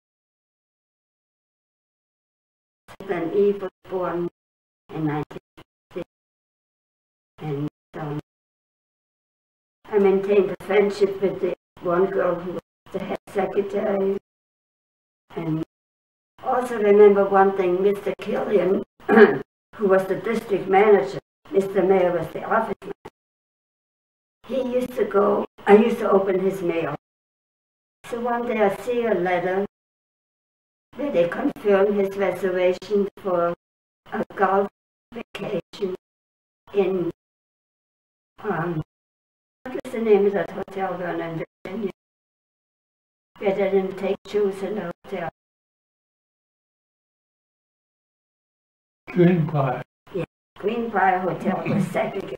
And Eve was born in 19 And um, I maintained a friendship with the one girl who was the head secretary. And also remember one thing, Mr. Killian, who was the district manager, Mr. Mayor was the office manager. He used to go, I used to open his mail. So one day I see a letter they confirmed his reservation for a golf vacation in, um, what was the name of that hotel down in Virginia? Where they didn't take Jews in the hotel. Greenbrier. Greenbrier Hotel was segregated.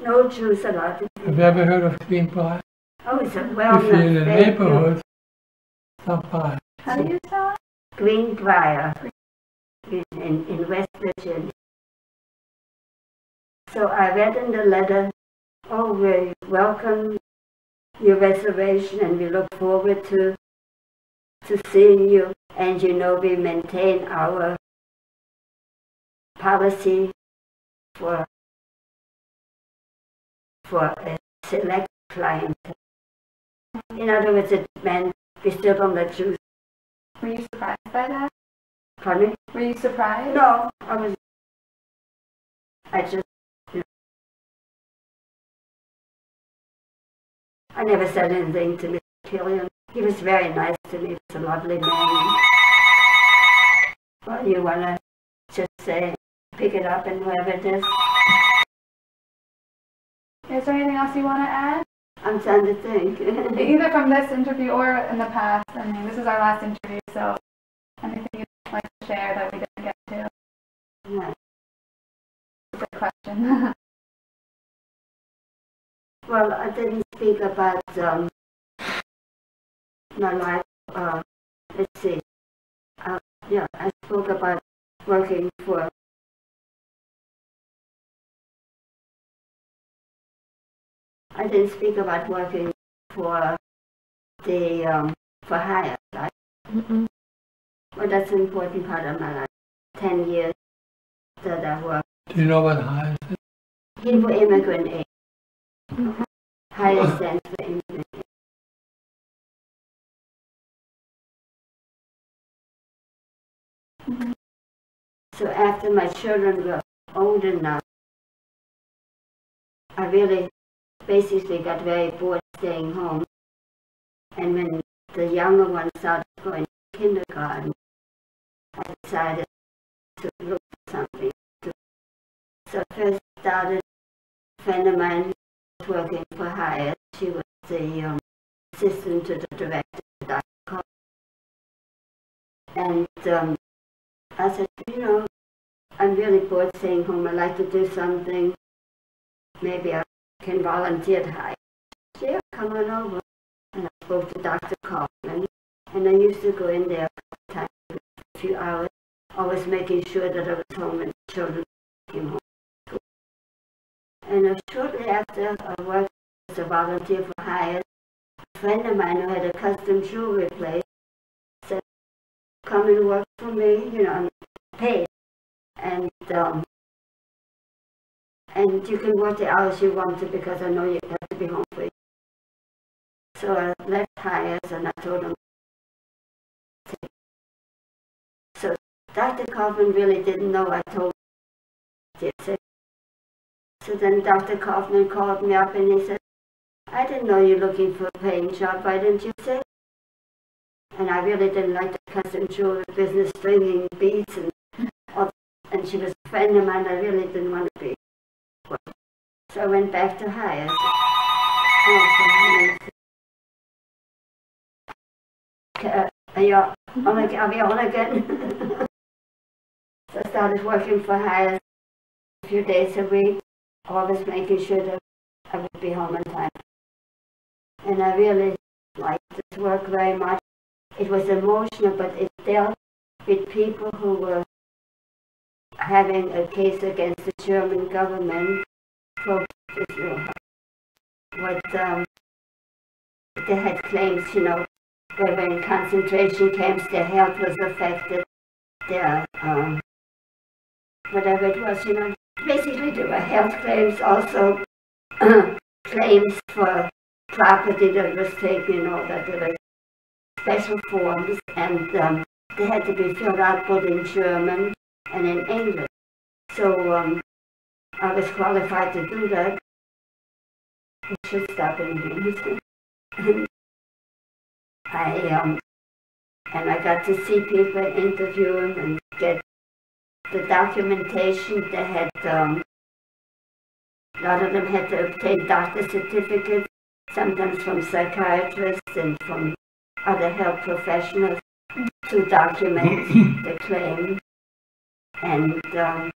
No Jews allowed to Have you ever heard of Greenbrier? Oh, it's a well-known If you're in the neighborhood, stop by. How do you spell it? Greenbrier in, in, in West Virginia. So I read in the letter, oh, we welcome your reservation and we look forward to to seeing you. And you know, we maintain our policy for for a select client. In other words, it meant we still don't let Jews. Were you surprised by that? Pardon me? Were you surprised? No, I was. I just. I never said anything to Mr. Killian. He was very nice to me. He was a lovely man. Well, you want to just say, pick it up and whoever it is? Is there anything else you want to add? I'm trying to think. Either from this interview or in the past. I mean, this is our last interview, so anything you'd like to share that we didn't get to? Yeah. Good question. Well, I didn't speak about um, my life. Uh, let's see. Uh, yeah, I spoke about working for. I didn't speak about working for the um, for HIAS, right? Mm-mm. Well, that's an important part of my life. Ten years that I worked. Do you know what HIAS is? Hebrew immigrant aid. HIAS stands for immigrant aid. Mhm. So after my children were old enough, I really basically got very bored staying home. And when the younger one started going to kindergarten, I decided to look for something to So first started, a friend of mine was working for HIAS. She was the um, assistant to the director of Dr. Koch. And um, I said, you know, I'm really bored staying home. I'd like to do something. Maybe I can volunteer. She said, yeah, come on over. And I spoke to Dr. Kaufman. And I used to go in there a few hours, always making sure that I was home when the children came home. And uh, shortly after I worked as a volunteer for HIAS, a friend of mine who had a custom jewelry place said, come and work for me, you know, I'm paid. And, um, and you can work the hours you want to because I know you have to be home for you. So I left HIAS and I told him, so Dr. Kaufman really didn't know I told him. So then Dr. Kaufman called me up and he said, I didn't know you're looking for a paying job. Why didn't you say? And I really didn't like the custom jewelry business, stringing beads and all. And she was a friend of mine. I really didn't want to be. So I went back to. Oh, uh, are are we on again? so I started working for HIAS a few days a week always making sure that I would be home on time. And I really liked this work very much. It was emotional, but it dealt with people who were having a case against the German government you know, what um, they had claims, you know, they were in concentration camps, their health was affected, their um, whatever it was, you know, basically there were health claims, also claims for property that was taken, you know, that there were special forms, and um, they had to be filled out both in German and in English. So um, I was qualified to do that. I should stop in and I um, and I got to see people, interview them, and get the documentation. They had um, a lot of them had to obtain doctor certificates, sometimes from psychiatrists and from other health professionals to document the claim. And um,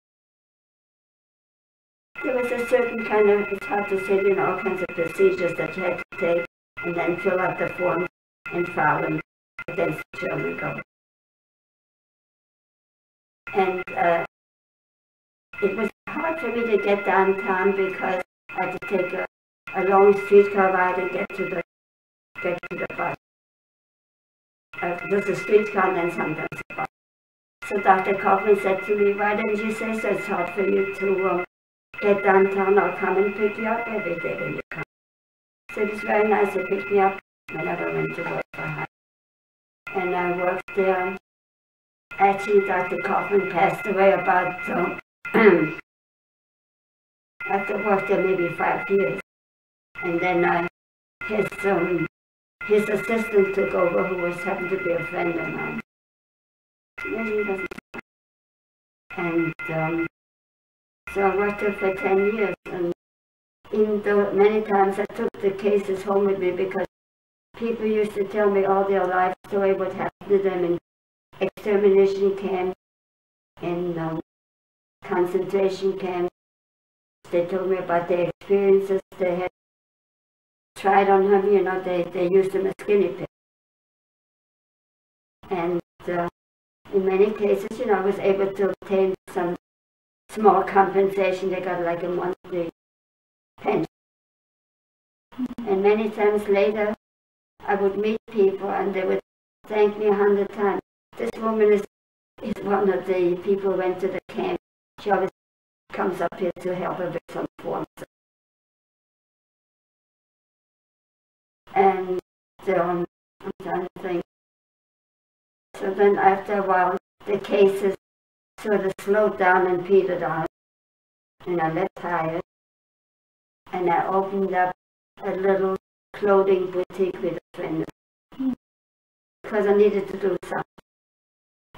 there was a certain kind of, it's hard to say, you know, all kinds of procedures that you had to take and then fill out the forms and file them against the German government. And uh, it was hard for me to get downtown because I had to take a, a long streetcar ride and get to the get to the bus. Uh, there's a streetcar and then sometimes a bus. So Dr. Kaufman said to me, why didn't you say so it's hard for you to um, get downtown? I'll come and pick you up every day when you come. So it was very nice. They picked me up whenever I went to work for her. And I worked there. Actually, Dr. Kaufman passed away about, um, after work there maybe five years. And then uh, his, um, his assistant took over, who was happened to be a friend of mine. And um, so I worked there for 10 years. And in the, many times I took the cases home with me because people used to tell me all their life story, what happened to them in extermination camps, in um, concentration camps. They told me about their experiences they had tried on him, you know, they, they used him as guinea pig. And uh, in many cases, you know, I was able to obtain some small compensation. They got like a monthly pension. And many times later, I would meet people and they would thank me a hundred times. This woman is, is one of the people who went to the camp. She always comes up here to help her with some forms. And um, I'm trying to think. So then after a while, the cases sort of slowed down and petered out. And I left tired. And I opened up a little clothing boutique with a friend because I needed to do something.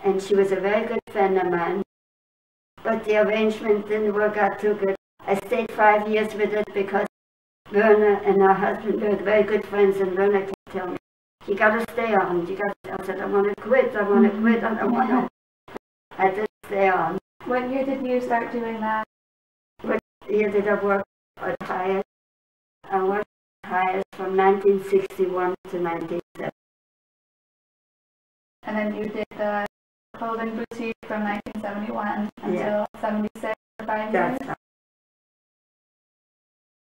And she was a very good friend of mine, but the arrangement didn't work out too good. I stayed five years with it because Werner and her husband were very good friends, and Werner kept telling me, you got to stay on. You got. To, I said, I want to quit. I want to quit. I don't want to. Mm-hmm. I did stay on. What year did you start doing that? What year did I work at HIAS? I worked at HIAS from 1961 to 1970. And then you did the clothing boutique from 1971 until Yeah. 76 for five years. That's.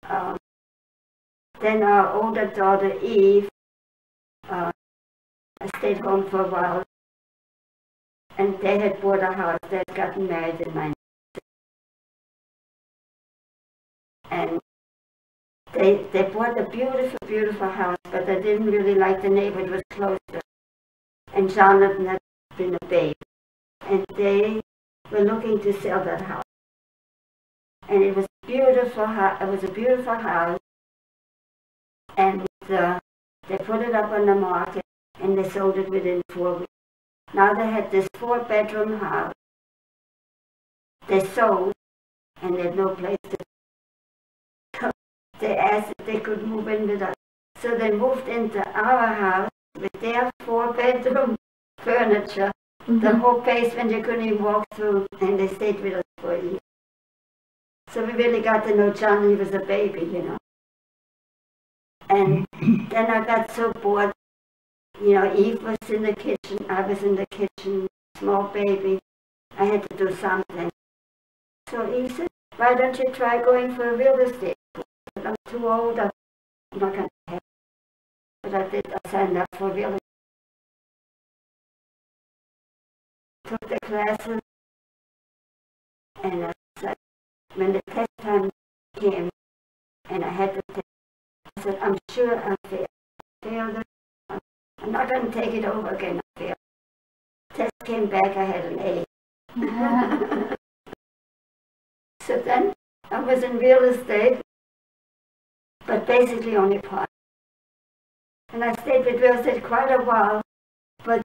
Um, then our older daughter Eve, uh, I stayed home for a while, and they had bought a house. They had gotten married in 96. And they, they bought a beautiful, beautiful house, but they didn't really like the neighborhood. It was closer. And Jonathan had been a baby. And they were looking to sell that house. And it was beautiful. It was a beautiful house, and uh, they put it up on the market, and they sold it within four weeks. Now they had this four-bedroom house. They sold, and they had no place to. So they asked if they could move in with us. So they moved into our house with their four-bedroom furniture, the mm-hmm. whole basement you couldn't even walk through, and they stayed with us for a year. So we really got to know John he was a baby, you know. And then I got so bored. You know, Eve was in the kitchen, I was in the kitchen, small baby. I had to do something. So Eve said, why don't you try going for real estate? course?" I said, I'm too old, I'm not going to have But I did, I signed up for real estate. Took the classes, and I said, when the test time came and I had to take, I said, I'm sure I failed. I I'm not going to take it over again. Test came back, I had an A. so then I was in real estate, but basically only part. And I stayed with real estate quite a while, but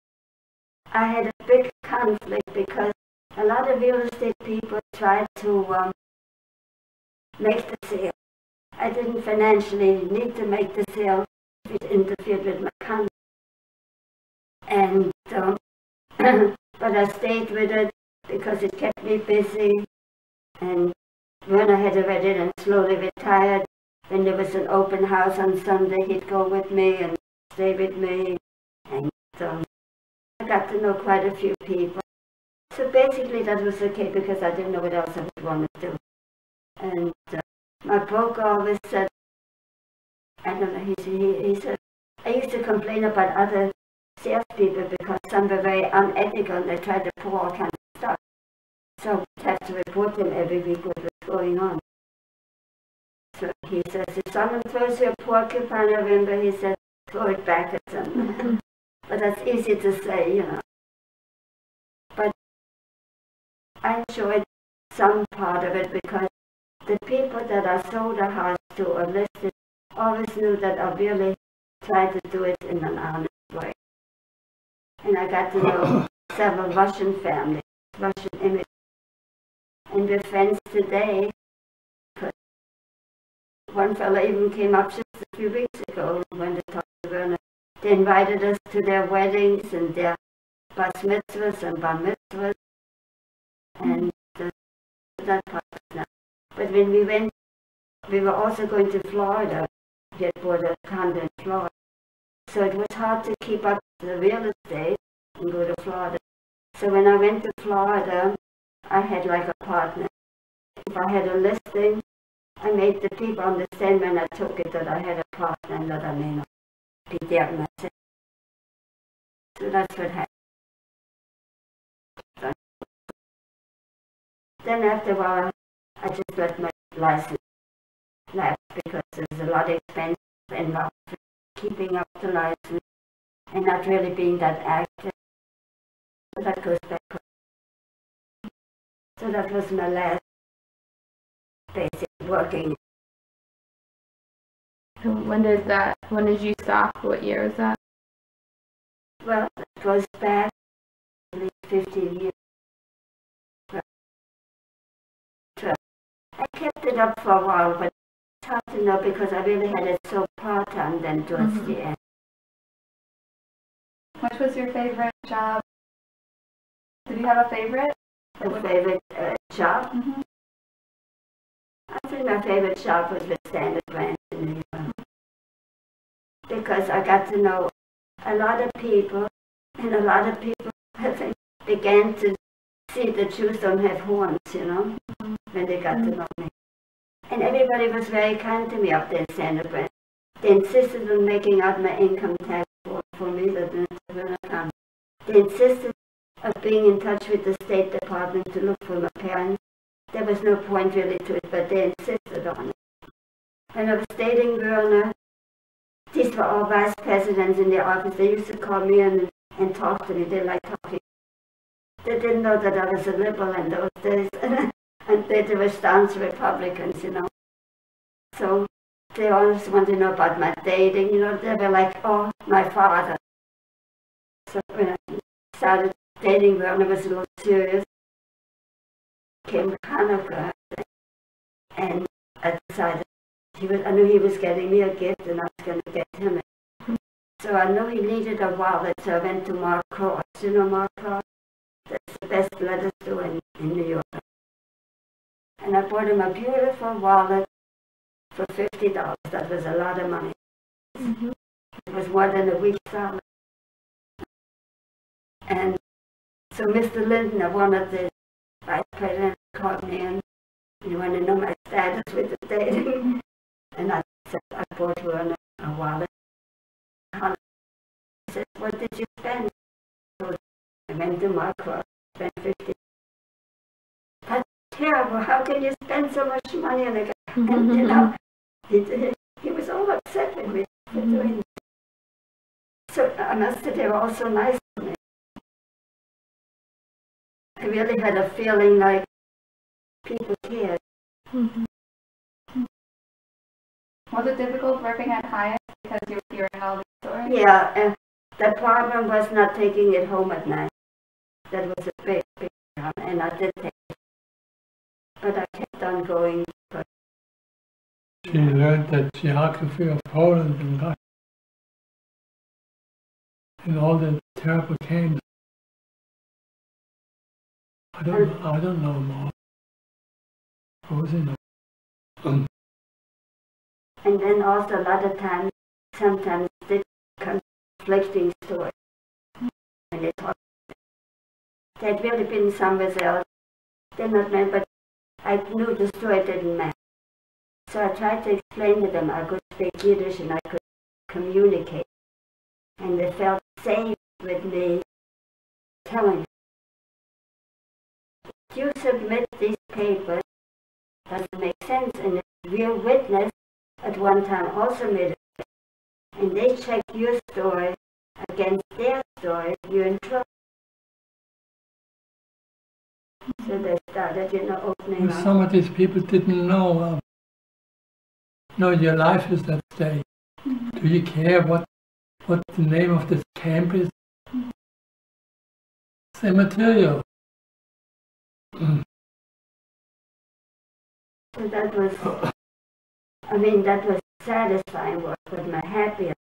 I had a big conflict because a lot of real estate people tried to um, make the sale. I didn't financially need to make the sale. It interfered with my contract. And um, but I stayed with it because it kept me busy. And when I had already and slowly retired, when there was an open house on Sunday, he'd go with me and stay with me. And um, I got to know quite a few people. So basically that was okay because I didn't know what else I would want to do. And uh, my broker always said, I don't know, he, he, he said, I used to complain about other salespeople because some were very unethical and they tried to pull all kinds of stuff. So I have to report them every week what was going on. So he says, if someone throws you a porcupine, I remember he said, throw it back at them. but that's easy to say, you know. But I enjoyed some part of it because the people that I sold a house to or listed always knew that I really tried to do it in an honest. And I got to know several Russian families, Russian immigrants. And we're friends today. One fellow even came up just a few weeks ago when they talked to Werner. They invited us to their weddings and their bar mitzvahs and bar mitzvahs. And uh, that part nice. But when we went, we were also going to Florida. We had bought a condo in Florida. So it was hard to keep up the real estate and go to Florida. So when I went to Florida, I had like a partner. If I had a listing, I made the people understand when I took it that I had a partner and that I may not be there myself. So that's what happened. Then after a while, I just let my license lapse because there's a lot of expense involved keeping up the license and not really being that active. So that goes back. So that was my last basic working. When did that? When did you stop? What year was that? Well, it goes back at least 15 years. I kept it up for a while, but hard to know because I really had it so part-time then towards Mhm. the end. Which was your favorite job? Did you have a favorite? The favorite uh, job? Mhm. I think my favorite job was with Standard Brands in New York. Because I got to know a lot of people, and a lot of people, I think, began to see the Jews don't have horns, you know, when they got to know me. And everybody was very kind to me up there in Brands. They insisted on making out my income tax for, for me, the account. They insisted of being in touch with the State Department to look for my parents. There was no point really to it, but they insisted on it. When I was dating Werner, these were all vice presidents in the office. They used to call me and, and talk to me. They liked talking. They didn't know that I was a liberal in those days. and they, were staunch Republicans, you know. So they always wanted to know about my dating, you know. They were like, oh, my father. So when I started dating Werner, was a little serious. Came Hanukkah, and I decided he was, I knew he was getting me a gift and I was going to get him it. So I knew he needed a wallet, so I went to Mark Cross. You know Mark Cross? That's the best leather store in, in New York. And I bought him a beautiful wallet for $50. That was a lot of money. Mm-hmm. It was more than a week's salary. And so Mr. Lindner, one of the vice presidents, called me and he wanted to know my status with the dating. Mm-hmm. And I said, I bought Werner a wallet. He said, what did you spend? So I went to my cross, spent 50. That's terrible. How can you spend spend so much money on a guy. And, you know, it, he was all upset with me for mm-hmm. doing that. So I must say they were also nice to me. I really had a feeling like people cared. Mm-hmm. Was it difficult working at HIAS because you were hearing all these stories? Yeah, and the problem was not taking it home at night. That was a big, big problem, and I did take it. But I kept on going. She learned that geography of Poland and Russia and all the terrible camps. I don't, I don't know more. What was it? Um, and then also a lot of times, sometimes did conflicting stories. And they talked. They'd really been somewhere else. They're not meant, but I knew the story didn't match. So I tried to explain to them I could speak Yiddish and I could communicate. And they felt safe with me telling if you submit these papers, doesn't make sense. And a real witness at one time also made it. And they check your story against their story, you're in trouble. So they started, you know, opening up. some of these people didn't know. Um, no, your life is at stake. Do you care what what the name of this camp is? It's immaterial. Mm. So that was, I mean, that was satisfying work, but my happiest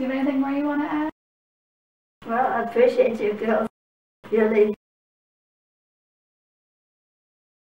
Do you have anything more you want to add? Well, I appreciate you girls really